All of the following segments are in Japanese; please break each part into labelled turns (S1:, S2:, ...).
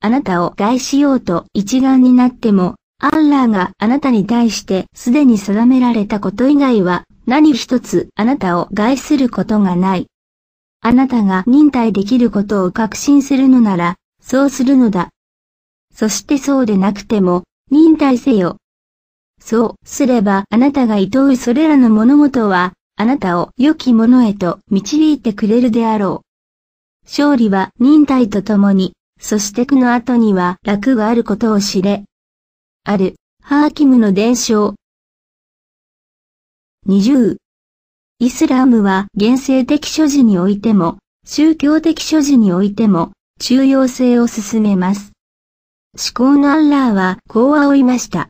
S1: あなたを害しようと一丸になっても、アッラーがあなたに対してすでに定められたこと以外は何一つあなたを害することがない。あなたが忍耐できることを確信するのなら、そうするのだ。そしてそうでなくても、忍耐せよ。そうすればあなたが厭うそれらの物事は、あなたを良きものへと導いてくれるであろう。勝利は忍耐とともに、そして苦の後には楽があることを知れ。ある、ハーキムの伝承。20イスラームは現世的所持においても、宗教的所持においても、重要性を進めます。思考のアッラーはこう仰いました。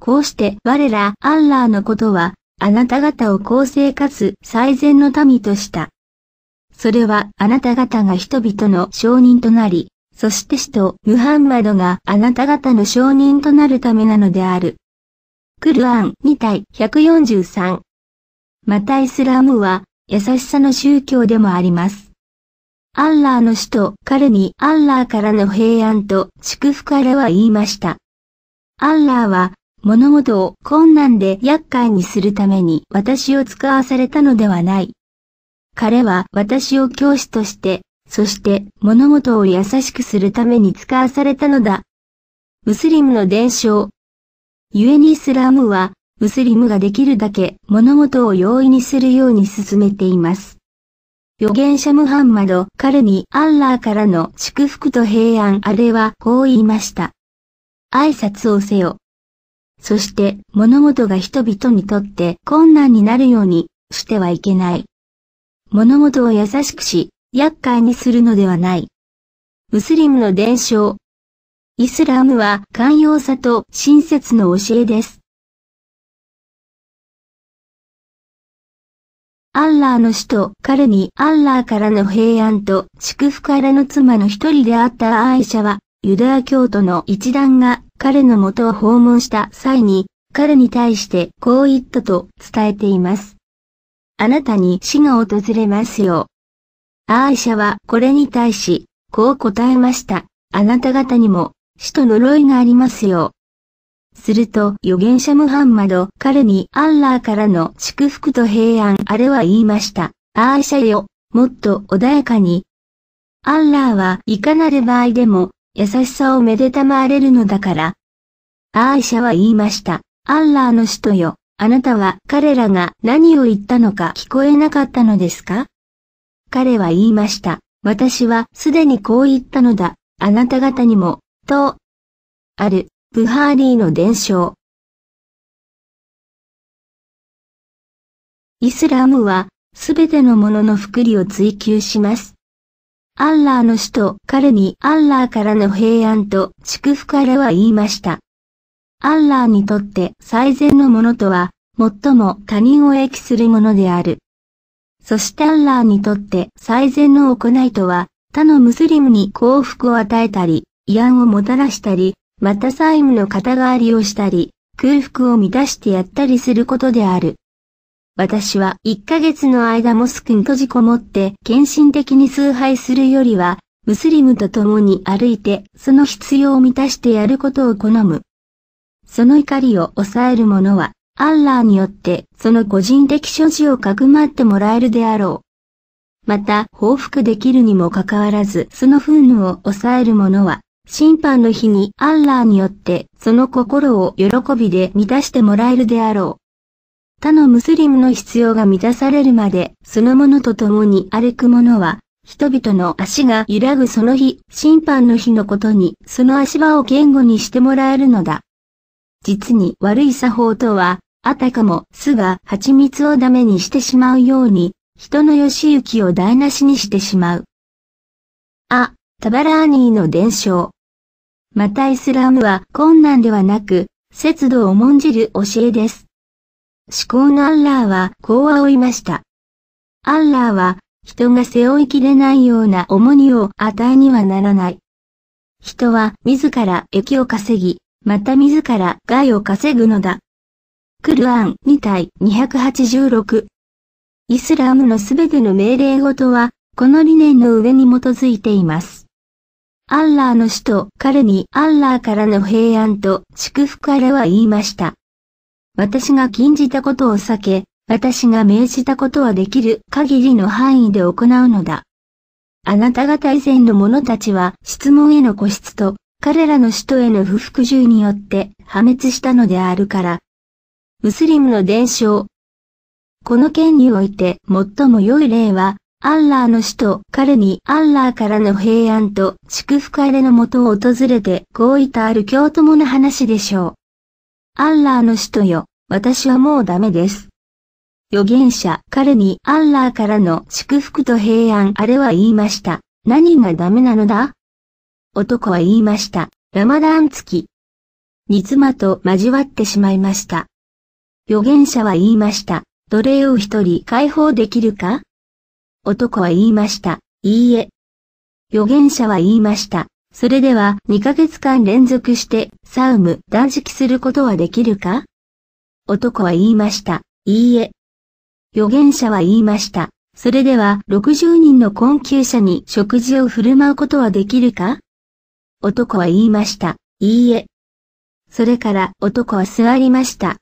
S1: こうして我らアッラーのことは、あなた方を公正かつ最善の民とした。それはあなた方が人々の証人となり、そして使徒ムハンマドがあなた方の証人となるためなのである。クルアン2体143またイスラムは優しさの宗教でもあります。アッラーの使徒彼にアッラーからの平安と祝福あれは言いました。アッラーは物事を困難で厄介にするために私を使わされたのではない。彼は私を教師として、そして物事を優しくするために使わされたのだ。ムスリムの伝承。故にイスラムはムスリムができるだけ物事を容易にするように進めています。預言者ムハンマド、彼にアッラーからの祝福と平安あれはこう言いました。挨拶をせよ。そして物事が人々にとって困難になるようにしてはいけない。物事を優しくし、厄介にするのではない。ムスリムの伝承。イスラムは寛容さと親切の教えです。アッラーの使徒、彼にアッラーからの平安と祝福あれの妻の一人であったアイシャは、ユダヤ教徒の一団が彼の元を訪問した際に、彼に対してこう言ったと伝えています。あなたに死が訪れますよ。アーイシャはこれに対し、こう答えました。あなた方にも死と呪いがありますよ。すると預言者ムハンマド、彼にアッラーからの祝福と平安あれは言いました。アーシャよ、もっと穏やかに。アッラーはいかなる場合でも優しさをめでたまわれるのだから。アーシャは言いました。アッラーの使徒よ、あなたは彼らが何を言ったのか聞こえなかったのですか？彼は言いました。私はすでにこう言ったのだ。あなた方にも、と、ある。ブハーリーの伝承。イスラムは、すべてのものの福利を追求します。アッラーの使徒、彼にアッラーからの平安と祝福あれは言いました。アッラーにとって最善のものとは、最も他人を益するものである。そしてアッラーにとって最善の行いとは、他のムスリムに幸福を与えたり、慰安をもたらしたり、また債務の肩代わりをしたり、空腹を満たしてやったりすることである。私は1ヶ月の間モスクに閉じこもって献身的に崇拝するよりは、ムスリムと共に歩いてその必要を満たしてやることを好む。その怒りを抑える者は、アッラーによってその個人的所持をかくまってもらえるであろう。また、報復できるにもかかわらず、その憤怒を抑える者は、審判の日にアッラーによってその心を喜びで満たしてもらえるであろう。他のムスリムの必要が満たされるまでそのものと共に歩く者は人々の足が揺らぐその日、審判の日のことにその足場を言語にしてもらえるのだ。実に悪い作法とは、あたかも巣が蜂蜜をダメにしてしまうように、人の義行きを台無しにしてしまう。あ、タバラーニーの伝承。またイスラムは困難ではなく、節度を重んじる教えです。思考のアッラーはこう仰いました。アッラーは人が背負いきれないような重荷を与えにはならない。人は自ら益を稼ぎ、また自ら害を稼ぐのだ。クルアン2体286イスラムのすべての命令事は、この理念の上に基づいています。アッラーの使と彼にアッラーからの平安と祝福あれは言いました。私が禁じたことを避け、私が命じたことはできる限りの範囲で行うのだ。あなた方以前の者たちは質問への固執と彼らの使徒への不服従によって破滅したのであるから。ムスリムの伝承。この件において最も良い例は、アッラーの使徒彼にアッラーからの平安と祝福あれのもとを訪れてこういたある教友の話でしょう。アッラーの使徒よ、私はもうダメです。預言者、彼にアッラーからの祝福と平安あれは言いました。何がダメなのだ？男は言いました。ラマダン月。煮妻と交わってしまいました。預言者は言いました。奴隷を一人解放できるか？男は言いました。いいえ。預言者は言いました。それでは2ヶ月間連続してサウム断食することはできるか？男は言いました。いいえ。預言者は言いました。それでは60人の困窮者に食事を振る舞うことはできるか？男は言いました。いいえ。それから男は座りました。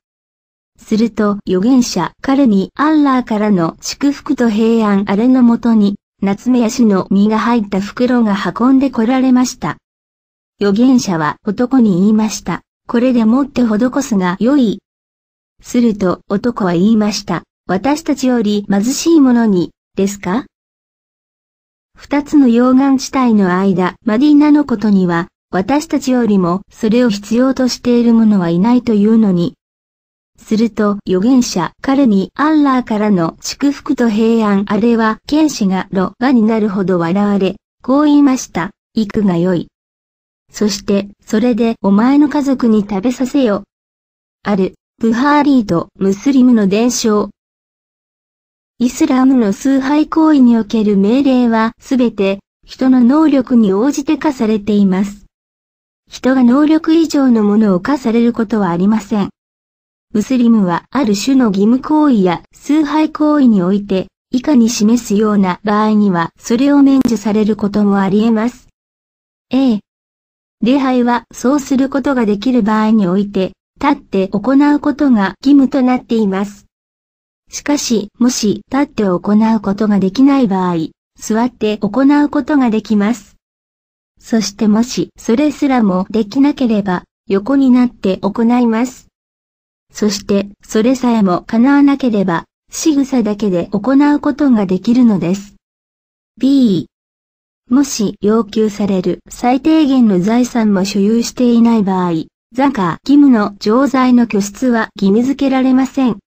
S1: すると預言者彼にアッラーからの祝福と平安あれのもとに、夏目足の実が入った袋が運んでこられました。預言者は男に言いました。これでもって施すが良い。すると男は言いました。私たちより貧しい者に、ですか？二つの溶岩地帯の間、マディナのことには、私たちよりもそれを必要としている者はいないというのに。すると預言者、彼にアッラーからの祝福と平安あれは剣士がロガになるほど笑われ、こう言いました。行くがよい。そして、それでお前の家族に食べさせよ。ある、ブハーリーとムスリムの伝承、イスラムの崇拝行為における命令はすべて人の能力に応じて課されています。人が能力以上のものを課されることはありません。ムスリムはある種の義務行為や崇拝行為において以下に示すような場合にはそれを免除されることもあり得ます。A、礼拝はそうすることができる場合において立って行うことが義務となっています。しかし、もし立って行うことができない場合、座って行うことができます。そしてもしそれすらもできなければ、横になって行います。そして、それさえも叶わなければ、仕草だけで行うことができるのです。B もし要求される最低限の財産も所有していない場合、ザカ義務の錠剤の拠出は義務付けられません。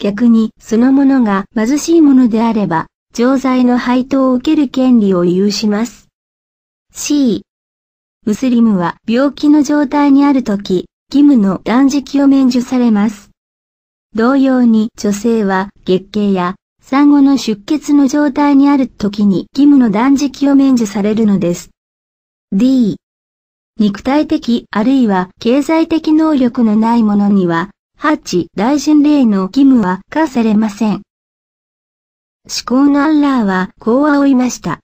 S1: 逆にそのものが貧しいものであれば、錠剤の配当を受ける権利を有します。C、ムスリムは病気の状態にあるとき、義務の断食を免除されます。同様に女性は月経や産後の出血の状態にあるときに義務の断食を免除されるのです。D、肉体的あるいは経済的能力のない者にはハッチ大臣令の義務は課されません。思考のアッラーはこう仰いました。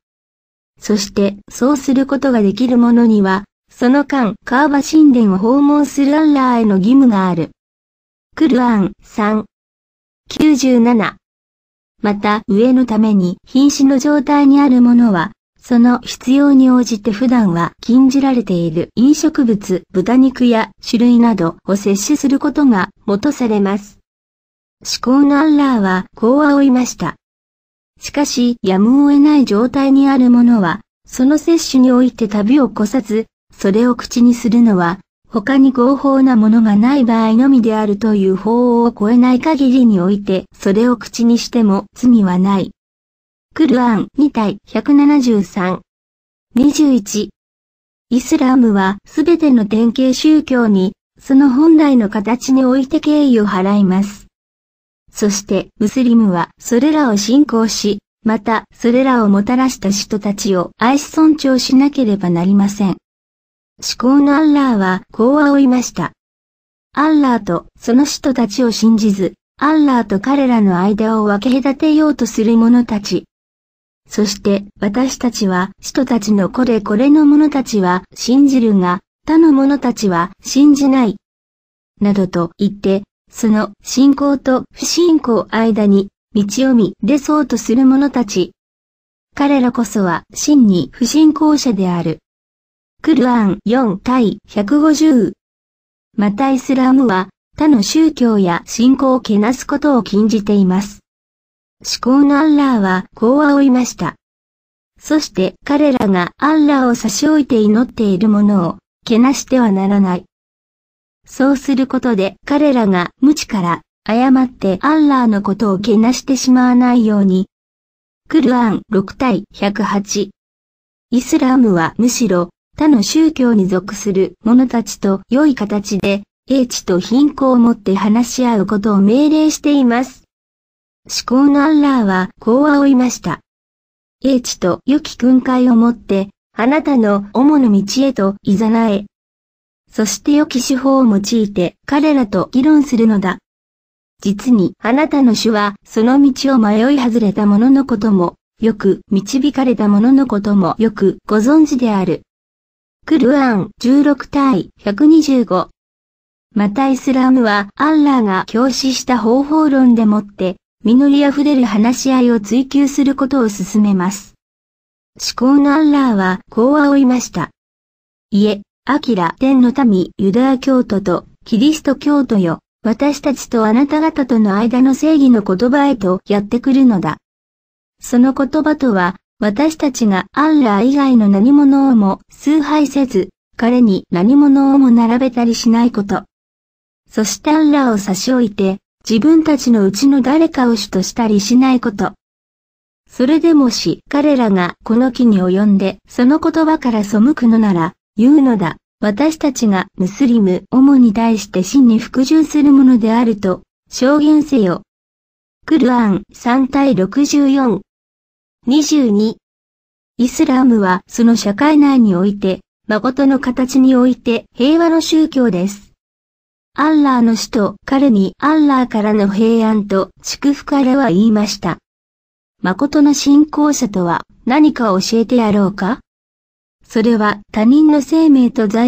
S1: そしてそうすることができる者には、その間カーバ神殿を訪問するアッラーへの義務がある。クルアン3。97また上のために瀕死の状態にある者はその必要に応じて普段は禁じられている飲食物、豚肉や種類などを摂取することが元されます。思考のアッラーはこう仰いました。しかし、やむを得ない状態にある者は、その摂取において旅を越さず、それを口にするのは、他に合法なものがない場合のみであるという法を超えない限りにおいて、それを口にしても罪はない。クルアン2体173。21。イスラムはすべての典型宗教に、その本来の形において敬意を払います。そして、ムスリムはそれらを信仰し、また、それらをもたらした人たちを愛し尊重しなければなりません。思考のアッラーはこう仰いました。アッラーとその人たちを信じず、アッラーと彼らの間を分け隔てようとする者たち。そして私たちは人たちのこれこれの者たちは信じるが、他の者たちは信じない。などと言って、その信仰と不信仰間に道を見出そうとする者たち。彼らこそは真に不信仰者である。クルアン4対150。またイスラムは他の宗教や信仰をけなすことを禁じています。思考のアッラーはこう仰いました。そして彼らがアッラーを差し置いて祈っているものをけなしてはならない。そうすることで彼らが無知から誤ってアッラーのことをけなしてしまわないように。クルアン6対108。イスラムはむしろ他の宗教に属する者たちと良い形で英知と貧困をもって話し合うことを命令しています。思考のアッラーはこう仰いました。英知と良き訓戒をもって、あなたの主の道へと誘え。そして良き手法を用いて彼らと議論するのだ。実にあなたの主はその道を迷い外れた者のことも、よく導かれた者のこともよくご存知である。クルアン16対125またイスラムはアッラーが教師した方法論でもって実り溢れる話し合いを追求することを進めます。思考のアッラーはこう仰いました。いえ、アキラ天の民ユダヤ教徒とキリスト教徒よ、私たちとあなた方との間の正義の言葉へとやってくるのだ。その言葉とは、私たちがアッラー以外の何者をも崇拝せず、彼に何者をも並べたりしないこと。そしてアッラーを差し置いて、自分たちのうちの誰かを主としたりしないこと。それでもし彼らがこの木に及んでその言葉から背くのなら、言うのだ。私たちがムスリム、主に対して真に服従するものであると、証言せよ。クルアン3対64。22。イスラームはその社会内において、誠の形において平和の宗教です。アッラーの使徒、彼にアッラーからの平安と祝福あれは言いました。誠の信仰者とは何か教えてやろうか？それは他人の生命と財